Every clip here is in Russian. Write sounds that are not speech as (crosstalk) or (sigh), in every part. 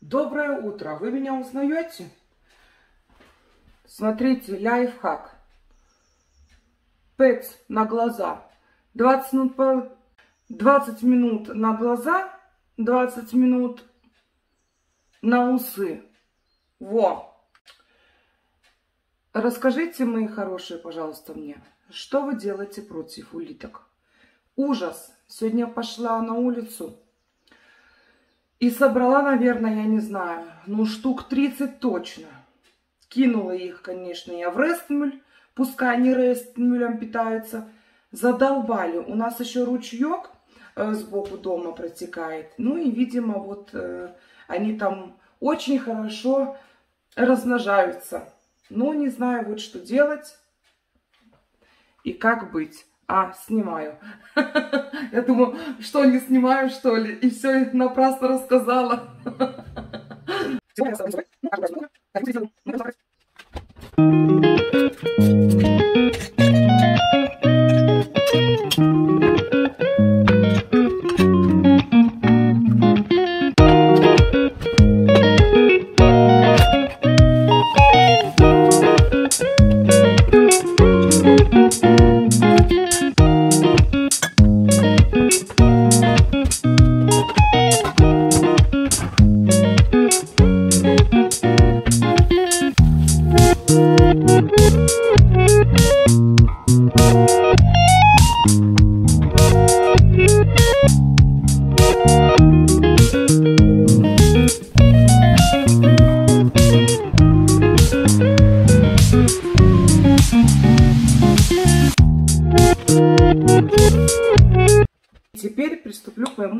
Доброе утро. Вы меня узнаете? Смотрите, лайфхак. Пэц на глаза. 20 минут, по... 20 минут на глаза, 20 минут на усы. Во. Расскажите, мои хорошие, пожалуйста, мне, что вы делаете против улиток? Ужас. Сегодня пошла на улицу и собрала, наверное, я не знаю, ну штук 30 точно. Кинула их, конечно, я в Рестмюль, пускай они Рестмюлем питаются. Задолбали. У нас еще ручеек э, сбоку дома протекает. Ну и, видимо, вот э, они там очень хорошо размножаются. Но не знаю вот что делать и как быть. А, снимаю. (laughs) Я думаю, что не снимаю, что ли? И все, напрасно рассказала. Теперь (laughs)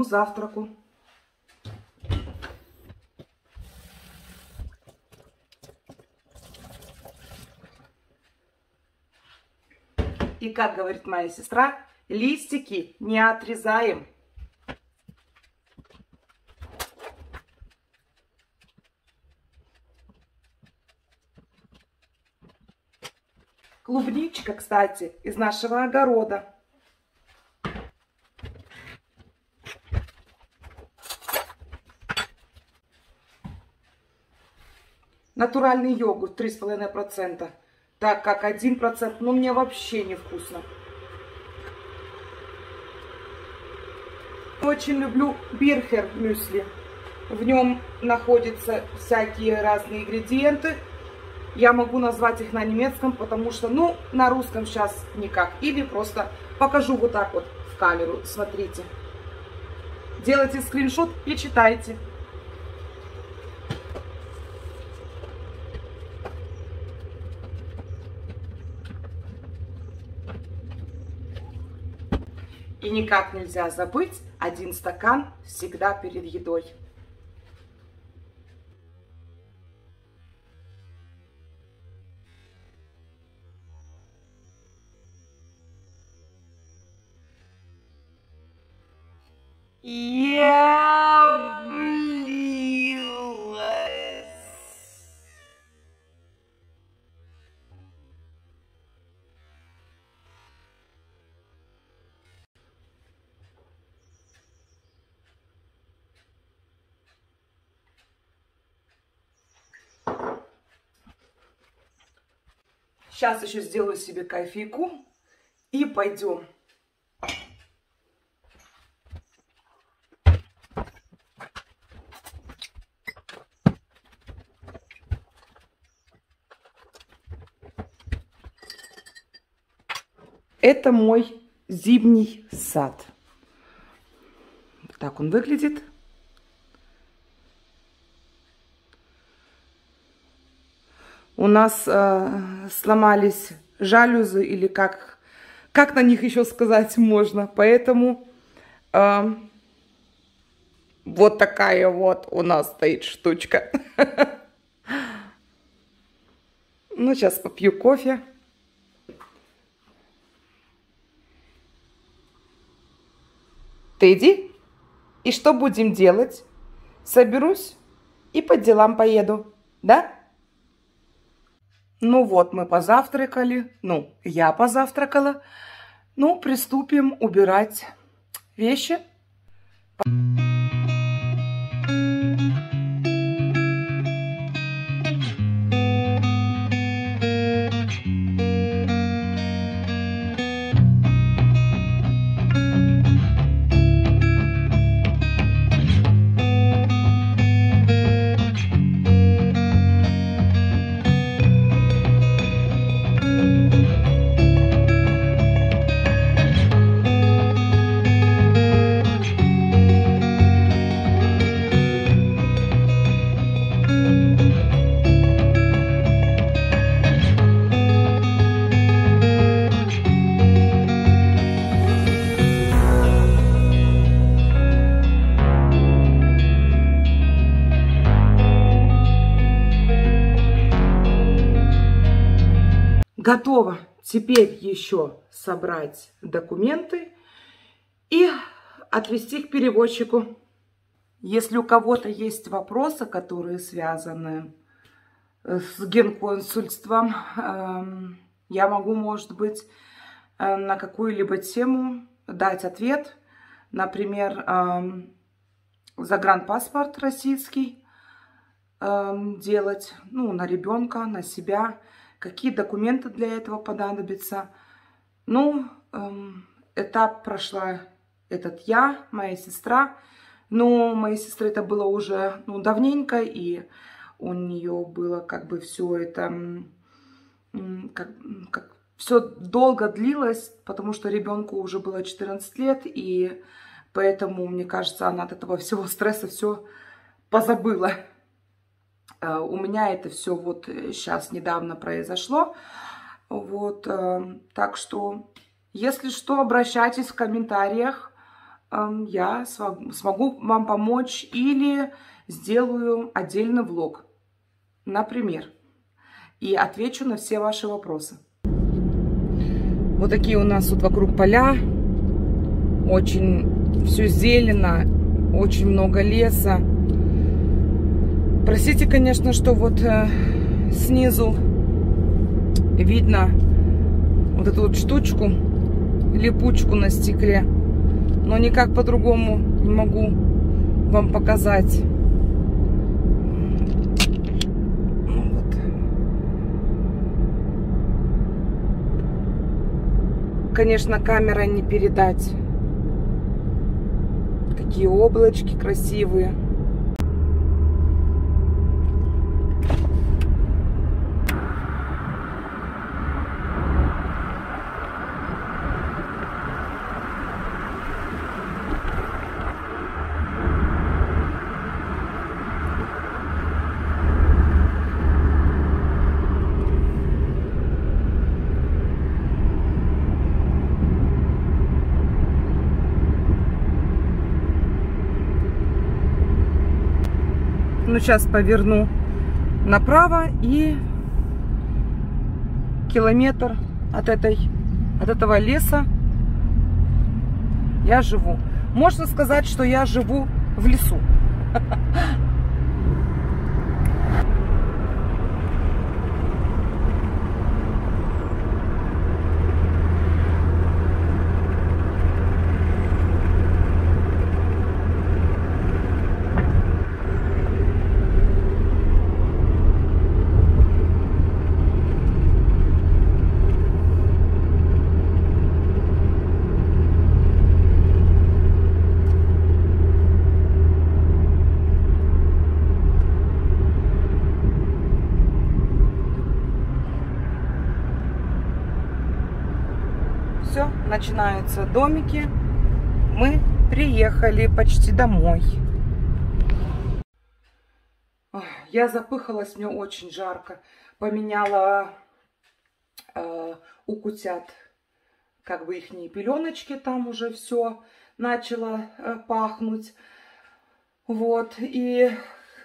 моему завтраку. И как говорит моя сестра, листики не отрезаем. Клубничка, кстати, из нашего огорода. Натуральный йогурт 3,5%. Так как 1%, ну мне вообще не вкусно. Очень люблю бирхер мюсли. В нем находятся всякие разные ингредиенты. Я могу назвать их на немецком, потому что, ну, на русском сейчас никак. Или просто покажу вот так вот в камеру. Смотрите. Делайте скриншот и читайте. И никак нельзя забыть один стакан всегда перед едой. Сейчас еще сделаю себе кофейку и пойдем. Это мой зимний сад. Так он выглядит. У нас э, сломались жалюзы или как, как на них еще сказать можно. Поэтому э, вот такая вот у нас стоит штучка. (laughs) Ну, сейчас попью кофе. Ты иди. И что будем делать? Соберусь и по делам поеду. Да? Ну вот, мы позавтракали. Ну, я позавтракала. Ну, приступим убирать вещи. Готово теперь еще собрать документы и отвести к переводчику. Если у кого-то есть вопросы, которые связаны с генконсульством, эм, я могу, может быть, э, на какую-либо тему дать ответ. Например, эм, загранпаспорт российский эм, делать, ну, на ребенка, на себя, какие документы для этого понадобятся. Ну, этап прошла этот я, моя сестра. Но моей сестры это было уже ну, давненько, и у нее было как бы все это, как, как все долго длилось, потому что ребенку уже было 14 лет, и поэтому, мне кажется, она от этого всего (laughs) стресса все позабыла. А, у меня это все вот сейчас недавно произошло. Вот, э, так что, если что, обращайтесь в комментариях я смогу вам помочь или сделаю отдельный влог, например, и отвечу на все ваши вопросы. Вот такие у нас тут вокруг поля, очень все зелено, очень много леса. Простите, конечно, что вот э, снизу видно вот эту вот штучку, липучку на стекле но никак по-другому не могу вам показать. Ну вот. Конечно, камера не передать. Какие облачки красивые. Ну, сейчас поверну направо и километр от, этой, от этого леса я живу. Можно сказать, что я живу в лесу. (laughs) начинаются домики. Мы приехали почти домой. Я запыхалась, мне очень жарко. Поменяла э, у кутят как бы их пеленочки, там уже все начало э, пахнуть. Вот, и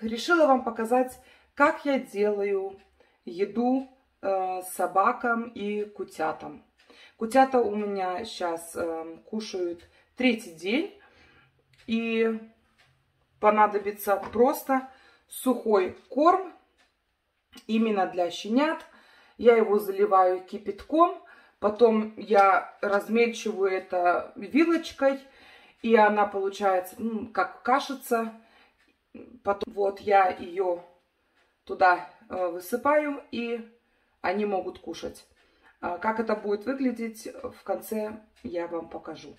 решила вам показать, как я делаю еду э, собакам и кутятам. Кутята у меня сейчас э, кушают третий день. И понадобится просто сухой корм именно для щенят. Я его заливаю кипятком. Потом я размельчиваю это вилочкой. И она получается ну, как кашица. Потом вот я ее туда э, высыпаю. И они могут кушать. А как это будет выглядеть в конце, я вам покажу.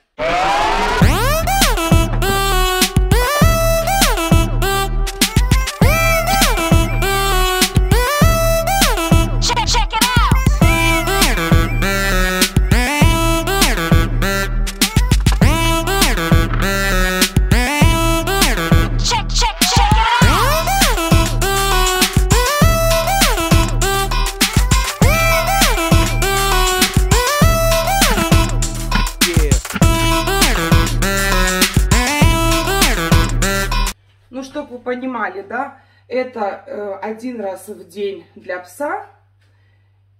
Это э, один раз в день для пса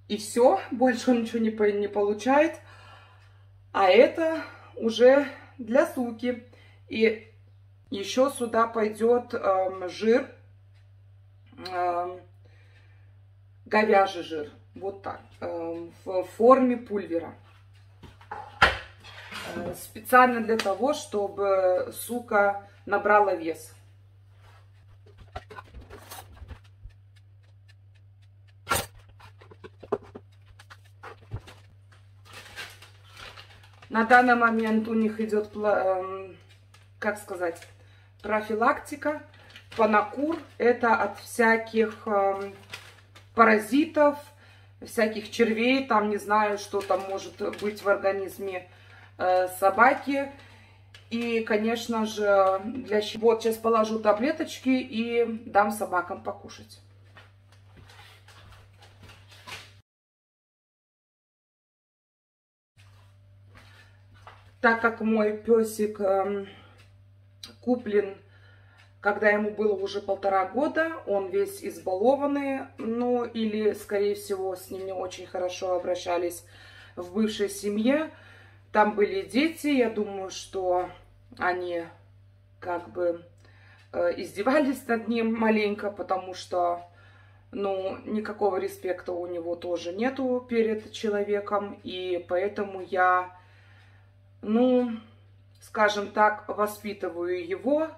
И все, больше он ничего не, не получает. А это уже для суки. И еще сюда пойдет эм, жир, эм, говяжий жир. Вот так, эм, в форме пульвера. Э, специально для того, чтобы сука набрала вес. На данный момент у них идет, эм, как сказать, профилактика. Панакур это от всяких эм, паразитов, всяких червей, там не знаю, что там может быть в организме э, собаки. И, конечно же, для... вот сейчас положу таблеточки и дам собакам покушать. Так как мой песик э, куплен, когда ему было уже полтора года, он весь избалованный, ну или, скорее всего, с ним не очень хорошо обращались в бывшей семье. Там были дети, я думаю, что они как бы э, издевались над ним маленько, потому что, ну, никакого респекта у него тоже нету перед человеком, и поэтому я ну, скажем так, воспитываю его.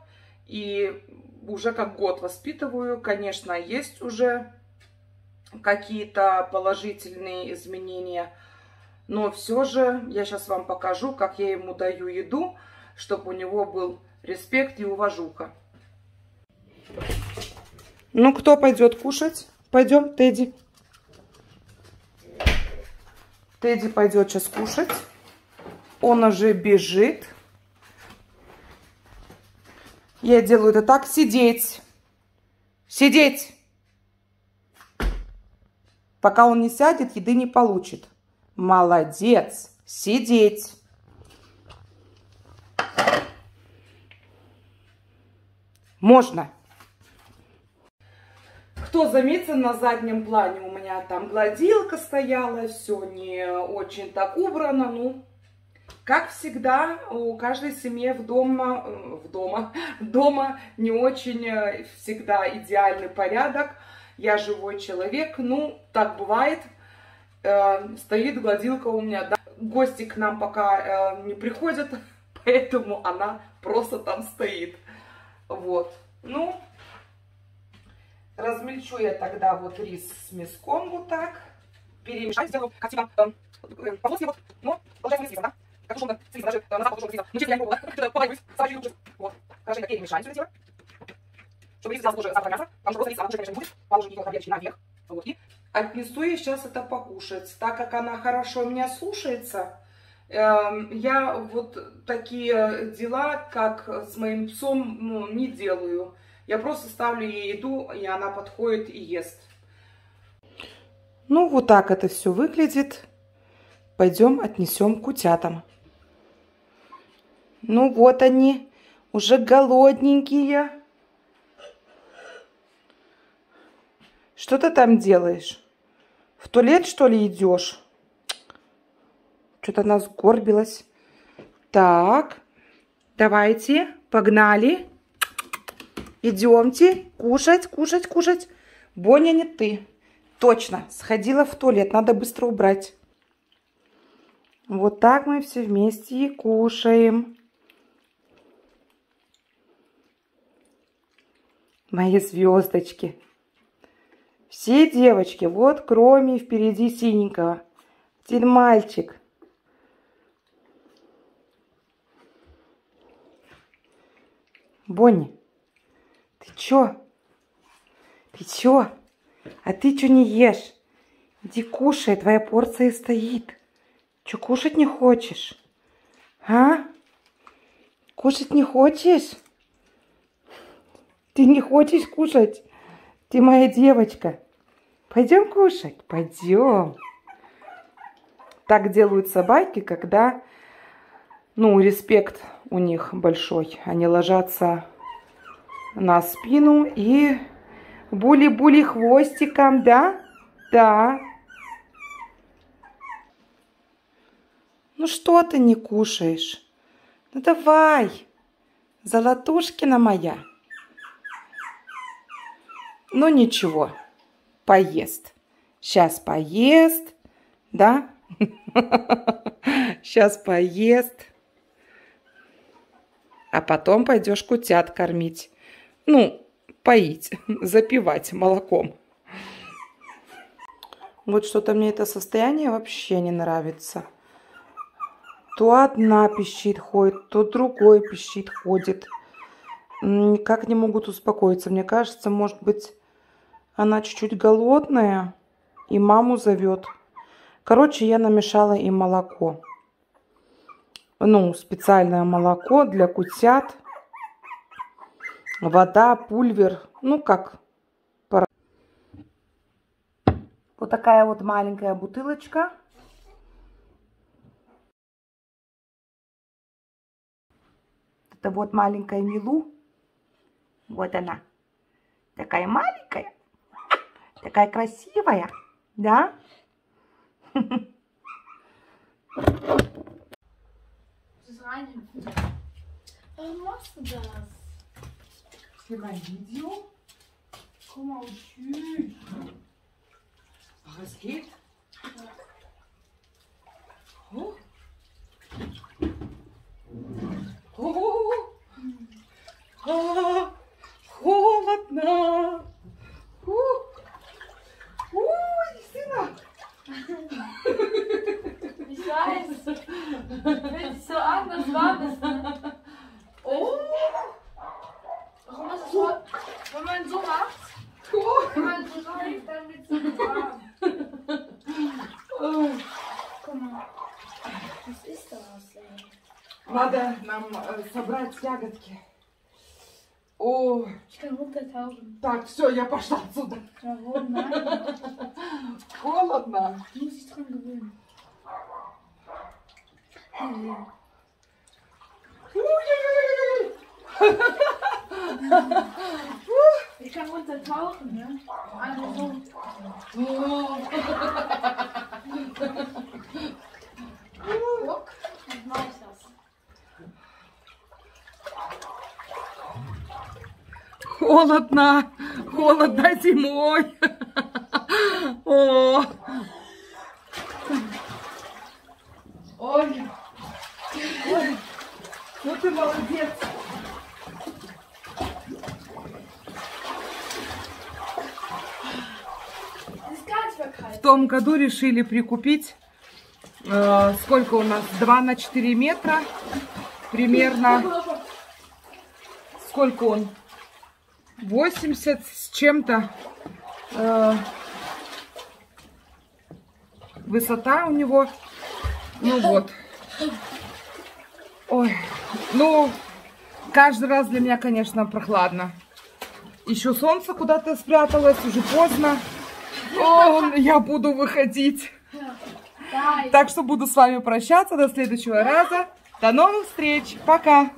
И уже как год воспитываю. Конечно, есть уже какие-то положительные изменения. Но все же я сейчас вам покажу, как я ему даю еду, чтобы у него был респект и уважуха. Ну, кто пойдет кушать? Пойдем, Тедди. Тедди пойдет сейчас кушать. Он уже бежит. Я делаю это так. Сидеть. Сидеть. Пока он не сядет, еды не получит. Молодец. Сидеть. Можно. Кто заметил, на заднем плане у меня там гладилка стояла, все не очень так убрано, ну, как всегда, у каждой семьи в дома, в дома, (laughs) дома не очень э, всегда идеальный порядок. Я живой человек, ну, так бывает. Э, стоит гладилка у меня, да. Гости к нам пока э, не приходят, (laughs) поэтому она просто там стоит. Вот. Ну, размельчу я тогда вот рис с мяском вот так. Перемешаю, сделаю как типа, э, по-флотски вот, но получается не да? Как тушенка слиза, даже на запах тушенка слиза. Ну, честно, я не пробовала. Это повариваюсь, собачий ужас. Вот. Хорошенько перемешаем все это дело. Чтобы рис взялся тоже запах мяса, потому что просто рис, она конечно, не будет. Положим ее таблеточки наверх. Вот. И отнесу я сейчас это покушать. Так как она хорошо меня слушается, эм, я вот такие дела, как с моим псом, ну, не делаю. Я просто ставлю ей еду, и она подходит и ест. Ну, вот так это все выглядит. Пойдем отнесем к утятам. Ну вот они, уже голодненькие. Что ты там делаешь? В туалет, что ли, идешь? Что-то она сгорбилась. Так, давайте, погнали. Идемте кушать, кушать, кушать. Боня, не ты. Точно, сходила в туалет, надо быстро убрать. Вот так мы все вместе и кушаем. Мои звездочки. Все девочки, вот кроме впереди синенького. Один мальчик. Бонни, ты чё? Ты чё? А ты чё не ешь? Иди кушай, твоя порция стоит. Чё, кушать не хочешь? А? Кушать не хочешь? Ты не хочешь кушать? Ты моя девочка. Пойдем кушать? Пойдем. Так делают собаки, когда, ну, респект у них большой. Они ложатся на спину и були-були хвостиком, да? Да. Ну что ты не кушаешь? Ну давай, золотушкина моя. Ну ничего, поест. Сейчас поест, да? (laughs) Сейчас поест. А потом пойдешь кутят кормить. Ну, поить, (laughs) запивать молоком. Вот что-то мне это состояние вообще не нравится. То одна пищит ходит, то другой пищит ходит. Никак не могут успокоиться. Мне кажется, может быть, она чуть-чуть голодная и маму зовет. Короче, я намешала им молоко. Ну, специальное молоко для кутят. Вода, пульвер. Ну, как Вот такая вот маленькая бутылочка. Это вот маленькая Милу. Вот она. Такая маленькая. Такая красивая. Да? Oh. Oh. А, холодно. У. Ой, сына. Ich weiß. Fühlt sich so an, was warm ist. Ne? Oh. Warum ist es so? Wenn man so macht, Oh. wenn man so läuft, dann wird es so warm. Oh. Guck mal. Was ist das, ey? Надо нам э, собрать ягодки. О, Ich kann runtertauchen. так, все, я пошла отсюда. Warum? Холодно. Du musst dich dran gewöhnen. Ich kann runtertauchen, ne? Einfach so. Guck, jetzt mach ich das. Холодно, холодно зимой. О. Ой. Ой. Ну ты молодец. В том году решили прикупить, э, сколько у нас, 2 на 4 метра примерно. Сколько он? 80 с чем-то. э, высота у него. Ну вот. Ой, ну, каждый раз для меня, конечно, прохладно. Еще солнце куда-то спряталось, уже поздно. О, я буду выходить. Так что буду с вами прощаться до следующего раза. До новых встреч. Пока.